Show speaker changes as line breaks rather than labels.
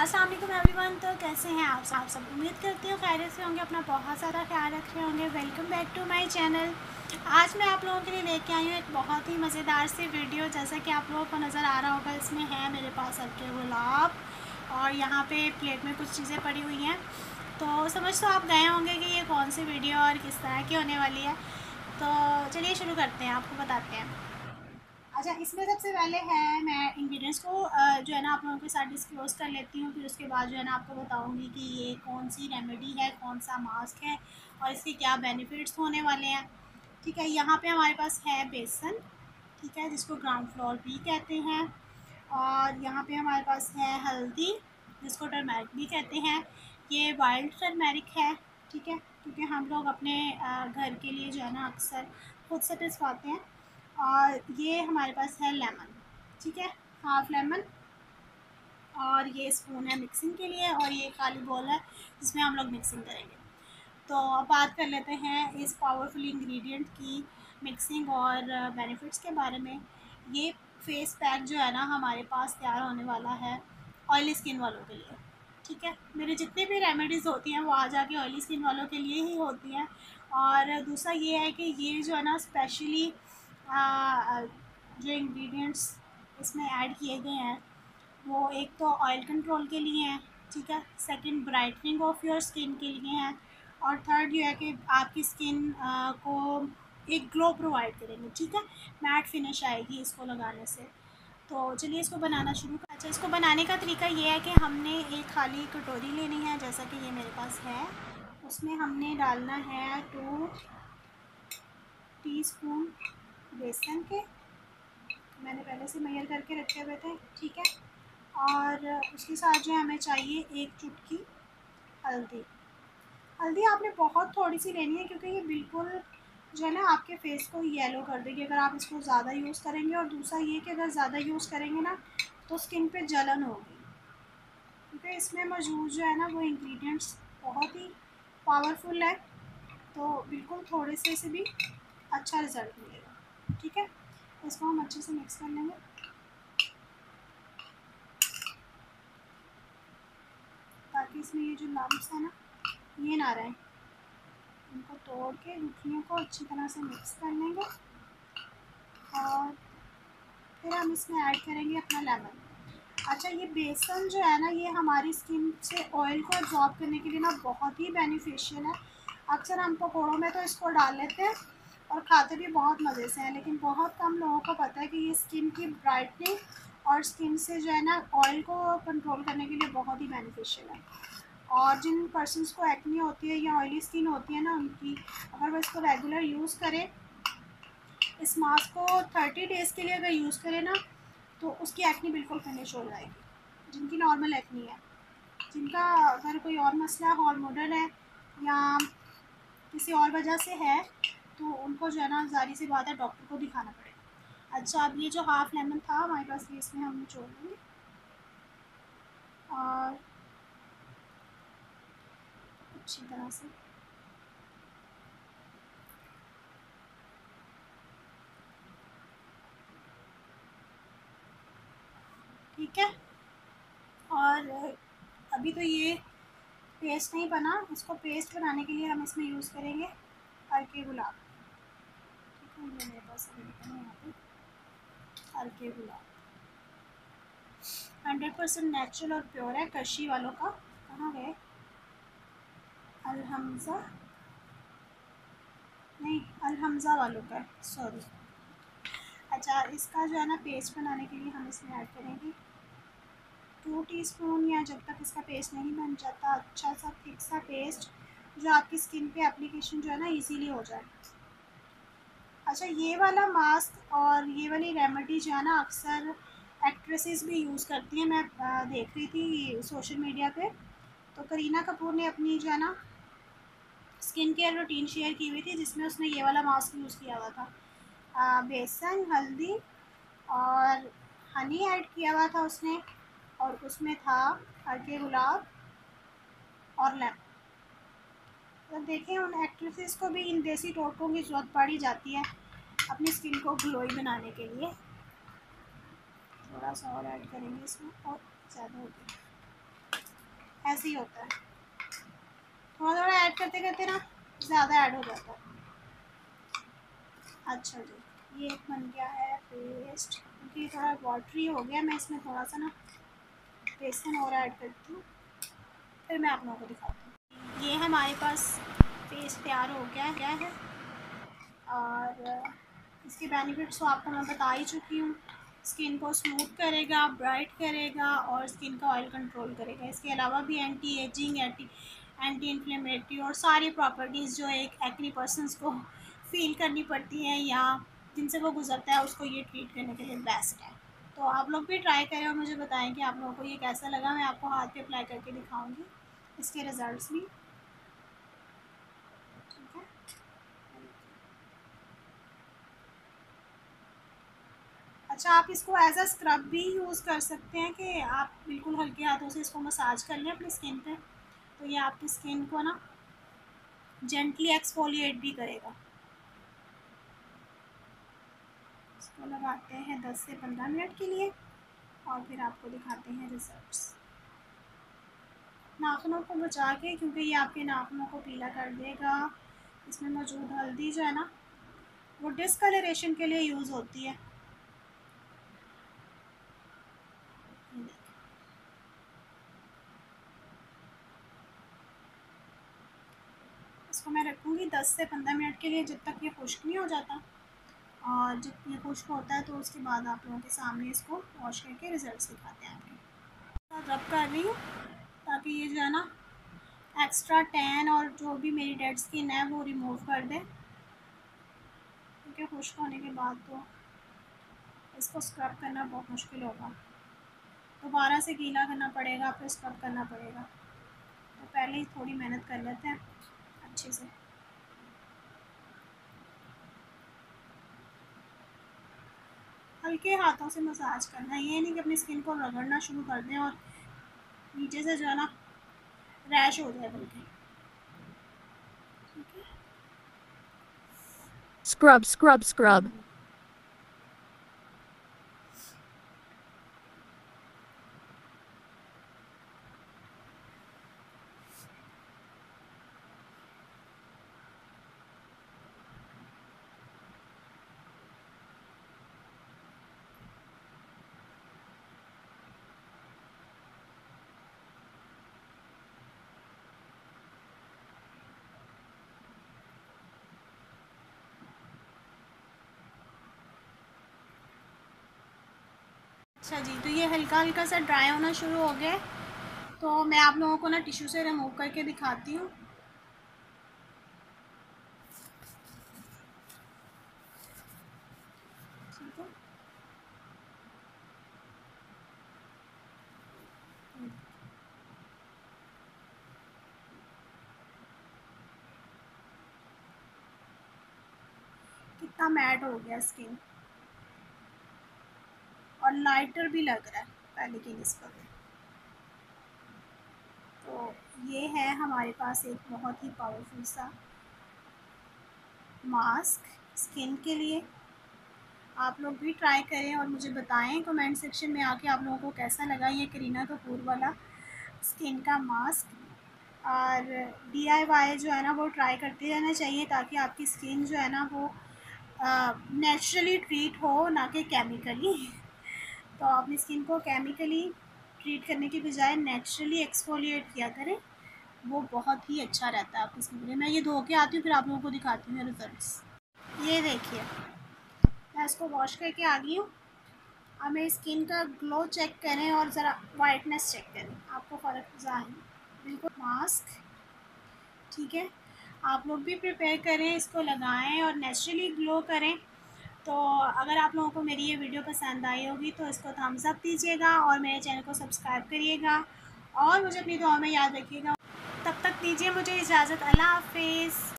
Aslam everyone तो कैसे हैं आप? आप सब उम्मीद करती हूँ खैरियत से होंगे, अपना बहुत ज़्यादा ख्याल रख रहे होंगे। Welcome back to my channel आज मैं आप लोगों के लिए लेके आई हूँ एक बहुत ही मज़ेदार सी वीडियो जैसा कि आप लोगों को नज़र आ रहा होगा, इसमें है मेरे पास हल्के गुलाब, और यहाँ पे प्लेट में कुछ चीज़ें पड़ी हुई हैं। तो समझ तो आप गए होंगे कि ये कौन सी वीडियो और किस तरह की होने वाली है। तो चलिए शुरू करते हैं, आपको बताते हैं। अच्छा इसमें सबसे पहले है, मैं इंग्रेडिएंट्स को जो है ना, आप लोगों के साथ डिस्क्लोज़ कर लेती हूँ, फिर उसके बाद जो है ना, आपको बताऊँगी कि ये कौन सी रेमेडी है कौन सा मास्क है और इसके क्या बेनिफिट्स होने वाले हैं। ठीक है, यहाँ पे हमारे पास है बेसन, ठीक है, जिसको ग्राउंड फ्लोर भी कहते हैं और यहाँ पे हमारे पास है हल्दी, जिसको टर्मेरिक भी कहते हैं। ये वाइल्ड टर्मेरिक है, ठीक है, क्योंकि हम लोग अपने घर के लिए जो है ना, अक्सर खुद से पिसवाते हैं। और ये हमारे पास है लेमन, ठीक है? हाफ़ लेमन और ये स्पून है मिक्सिंग के लिए और ये काली बॉल है, जिसमें हम लोग मिक्सिंग करेंगे। तो अब बात कर लेते हैं इस पावरफुल इंग्रेडिएंट की मिक्सिंग और बेनिफिट्स के बारे में। ये फेस पैक जो है ना, हमारे पास तैयार होने वाला है ऑयली स्किन वालों के लिए, ठीक है? मेरे जितनी भी रेमेडीज़ होती हैं, वो आ जाके ऑयली स्किन वालों के लिए ही होती हैं। और दूसरा ये है कि ये जो है ना स्पेशली जो इंग्रेडिएंट्स इसमें ऐड किए गए हैं, वो एक तो ऑयल कंट्रोल के लिए हैं, ठीक है? Second brightening of your skin के लिए हैं, और थर्ड ये है कि आपकी स्किन को एक ग्लो प्रोवाइड करेंगे, ठीक है? मैट फिनिश आएगी इसको लगाने से। तो चलिए इसको बनाना शुरू कर अच्छा इसको बनाने का तरीका ये है कि हमने एक खाली कटोरी लेनी है, जैसा कि ये मेरे पास है। उसमें हमने डालना है टू टीस्पून बेसन के। मैंने पहले से मैयर करके रखे हुए थे, ठीक है? और उसके साथ जो है हमें चाहिए एक चुटकी हल्दी। हल्दी आपने बहुत थोड़ी सी लेनी है क्योंकि ये बिल्कुल जो है ना आपके फेस को येलो कर देगी। अगर आप इसको ज़्यादा यूज़ करेंगे और दूसरा ये कि अगर ज़्यादा यूज़ करेंगे ना तो स्किन पे जलन होगी। क्योंकि इसमें मौजूद जो है ना वो इंग्रेडिएंट्स बहुत ही पावरफुल है तो बिल्कुल थोड़े से से भी अच्छा रिज़ल्ट मिलेगा। ठीक है? इसको हम अच्छे से मिक्स कर लेंगे। ताकि इसमें ये जो लम्स है ना, ये ना रहे। इनको तोड़ के गुठलियों को अच्छी तरह से मिक्स कर लेंगे। और फिर हम इसमें ऐड करेंगे अपना लेमन अच्छा ये बेसन जो है ना, ये हमारी स्किन से ऑयल को एब्जॉर्ब करने के लिए ना बहुत ही बेनिफिशियल है। अक्सर हम पकौड़ों में तो इसको डाल लेते हैं। और खाते भी बहुत मज़े से हैं, लेकिन बहुत कम लोगों को पता है कि ये स्किन की ब्राइटनिंग और स्किन से जो है ना ऑयल को कंट्रोल करने के लिए बहुत ही बेनिफिशियल है। और जिन पर्सनस को एक्नी होती है या ऑयली स्किन होती है ना, उनकी अगर वो इसको रेगुलर यूज़ करें, इस मास्क को थर्टी डेज़ के लिए अगर यूज़ करें ना तो उसकी एक्नी बिल्कुल फिनिश हो जाएगी, जिनकी नॉर्मल एक्नी है। जिनका अगर कोई और मसला हार्मोनल है या किसी और वजह से है तो उनको जो है ना जारी सी बात है डॉक्टर को दिखाना पड़ेगा। अच्छा अब ये जो हाफ़ लेमन था, हमारे पास ये इसमें हम छोड़ देंगे। और अच्छी तरह से। ठीक है? और अभी तो ये पेस्ट नहीं बना, इसको पेस्ट बनाने के लिए हम इसमें यूज़ करेंगे हल्के गुलाब। मेरे पास हल्के गुलाब हंड्रेड परसेंट नेचुरल और प्योर है कशी वालों का। कहाँ गए? अलहमज़ा? नहीं, अलहमज़ा वालों का सॉरी अच्छा इसका जो है ना पेस्ट बनाने के लिए हम इसमें ऐड करेंगे। टू टीस्पून या जब तक इसका पेस्ट नहीं बन जाता अच्छा सा थिक सा पेस्ट जो आपकी स्किन पे एप्लीकेशन जो है ना इजीली हो जाए। अच्छा ये वाला मास्क और ये वाली रेमेडी जो है ना अक्सर एक्ट्रेसेस भी यूज़ करती हैं। मैं देख रही थी सोशल मीडिया पे। तो करीना कपूर ने अपनी जो है ना स्किन केयर रूटीन शेयर की हुई थी जिसमें उसने ये वाला मास्क यूज़ किया हुआ था। आ, बेसन हल्दी और हनी ऐड किया हुआ था उसने। और उसमें था हल्के गुलाब और लेमन देखें, उन एक्ट्रेसेस को भी इन देसी टोटकों की ज़रूरत पड़ी जाती है अपनी स्किन को ग्लोई बनाने के लिए। थोड़ा सा और ऐड करेंगे इसमें, और ज़्यादा हो गया। ऐसे ही होता है। थोड़ा थोड़ा ऐड करते करते ना, ज़्यादा ऐड हो जाता है। अच्छा जी, ये एक बन गया है पेस्ट क्योंकि थोड़ा वाटरी हो गया, मैं इसमें थोड़ा सा ना बेसन और ऐड करती हूँ। फिर मैं आप लोगों को दिखाती हूँ। ये हमारे पास पेस्ट तैयार हो गया है है। और इसके बेनिफिट्स तो आपको मैं बता ही चुकी हूँ। स्किन को स्मूथ करेगा ब्राइट करेगा और स्किन का ऑयल कंट्रोल करेगा। इसके अलावा भी anti aging anti anti inflammatory और सारी प्रॉपर्टीज़ जो एक एक्नी पर्सनस को फील करनी पड़ती हैं या जिनसे वो गुजरता है, उसको ये ट्रीट करने के लिए बेस्ट है। तो आप लोग भी ट्राई करें और मुझे बताएँ कि आप लोगों को ये कैसा लगा। मैं आपको हाथ पे अप्लाई करके दिखाऊँगी। इसके रिज़ल्ट्स भी। अच्छा आप इसको एज अ स्क्रब भी यूज़ कर सकते हैं कि आप बिल्कुल हल्के हाथों से इसको मसाज कर लें अपनी स्किन पे। तो ये आपकी स्किन को ना जेंटली एक्सफोलिएट भी करेगा। इसको लगाते हैं दस से पंद्रह मिनट के लिए और फिर आपको दिखाते हैं रिजल्ट्स नाखनों को बचा के, क्योंकि ये आपके नाखनों को पीला कर देगा, इसमें मौजूद हल्दी जो है ना, वो डिसकलरेशन के लिए यूज़ होती है। इसको मैं रखूँगी दस से पंद्रह मिनट के लिए जब तक ये खुश्क नहीं हो जाता। और जब ये खुश्क होता है तो उसके बाद आप लोगों के सामने इसको वॉश करके रिज़ल्ट दिखाते हैं आपके रब कर रही हूँ ताकि ये जो है ना एक्स्ट्रा टैन और जो भी मेरी डेड स्किन है वो रिमूव कर दे। क्योंकि खुश्क होने के बाद तो इसको स्क्रब करना बहुत मुश्किल होगा। दोबारा से गीला करना पड़ेगा, फिर स्क्रब करना पड़ेगा। तो पहले ही थोड़ी मेहनत कर लेते हैं। अच्छे से हल्के हाथों से मसाज करना, ये नहीं कि अपनी स्किन को रगड़ना शुरू कर दें और नीचे से जो है ना, रैश हो जाए बल्कि।
Scrub scrub scrub.
अच्छा जी तो ये हल्का हल्का सा ड्राई होना शुरू हो गया तो मैं आप लोगों को ना टिश्यू से रिमूव करके दिखाती हूँ। कितना मैट हो गया स्किन और लाइटर भी लग रहा है पहले की नस्बत तो ये है हमारे पास एक बहुत ही पावरफुल सा मास्क स्किन के लिए। आप लोग भी ट्राई करें और मुझे बताएँ कमेंट सेक्शन में आके आप लोगों को कैसा लगा ये करीना कपूर वाला स्किन का मास्क और डीआईवाई जो है ना वो ट्राई करते रहना चाहिए ताकि आपकी स्किन जो है ना वो नेचुरली ट्रीट हो, ना कि केमिकली तो अपनी स्किन को केमिकली ट्रीट करने के बजाय नेचुरली एक्सफोलिएट किया करें, वो बहुत ही अच्छा रहता है आपकी स्किन के लिए। मैं ये धो के आती हूँ, फिर आप लोगों को दिखाती हूँ रिज़ल्ट ये देखिए, मैं इसको वॉश करके आ गई हूँ। अब मेरी स्किन का ग्लो चेक करें और ज़रा वाइटनेस चेक करें। आपको फ़र्क ज़ाहिर बिल्कुल मास्क ठीक है? आप लोग भी प्रिपेयर करें, इसको लगाएँ और नेचुरली ग्लो करें। तो अगर आप लोगों को मेरी ये वीडियो पसंद आई होगी तो इसको थम्स अप दीजिएगा और मेरे चैनल को सब्सक्राइब करिएगा। और मुझे अपनी दुआ में याद रखिएगा। तब तक दीजिए मुझे इजाज़त। अल्लाह हाफिज़।